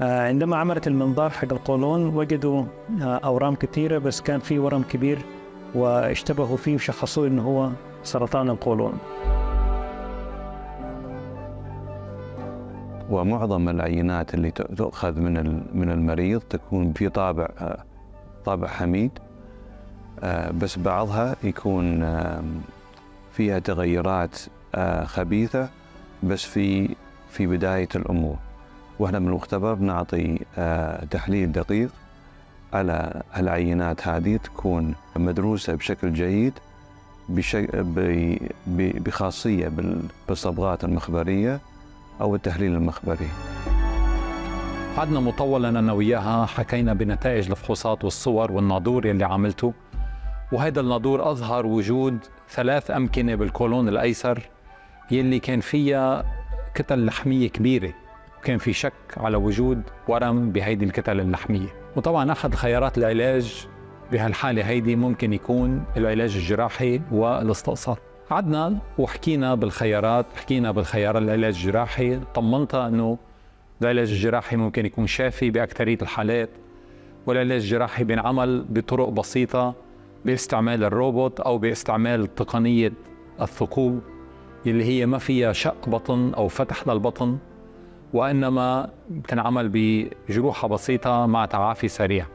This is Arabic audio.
آه، عندما عملت المنظار حق القولون وجدوا آه، أورام كثيرة بس كان في ورم كبير واشتبهوا فيه وشخصوه إنه هو سرطان القولون. ومعظم العينات اللي تؤخذ من من المريض تكون في طابع طابع حميد بس بعضها يكون فيها تغيرات خبيثة بس في في بداية الأمور. وإحنا من المختبر نعطي تحليل دقيق على العينات هذه تكون مدروسة بشكل جيد بخاصية بالصبغات المخبرية أو التحليل المخبري. قعدنا مطولا أنا وياها حكينا بنتائج الفحوصات والصور والناظور يلي عملته وهذا الناظور أظهر وجود ثلاث أمكنة بالكولون الأيسر يلي كان فيها كتل لحمية كبيرة. وكان في شك على وجود ورم بهيدي الكتل اللحمية. وطبعا أخذ خيارات العلاج بهالحالة هيدي ممكن يكون العلاج الجراحي والاستئصال قعدنا وحكينا بالخيارات حكينا بالخيار العلاج الجراحي. طمنتها إنه العلاج الجراحي ممكن يكون شافي بأكثرية الحالات والعلاج الجراحي بينعمل بطرق بسيطة باستعمال الروبوت أو باستعمال تقنية الثقوب اللي هي ما فيها شق بطن أو فتح للبطن. وإنما بتنعمل بجروحة بسيطة مع تعافي سريع.